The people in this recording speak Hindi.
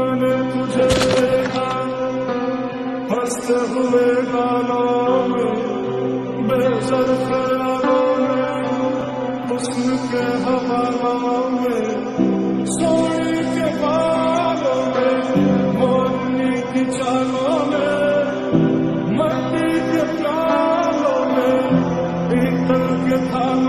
मन तुझे देखा, हँसते हुए गानों में बेसर ख्यालों में के हवालों में सोने के बालों में, मोरनी की चालों में, मट्टी के प्यालों में, पीतल के थालों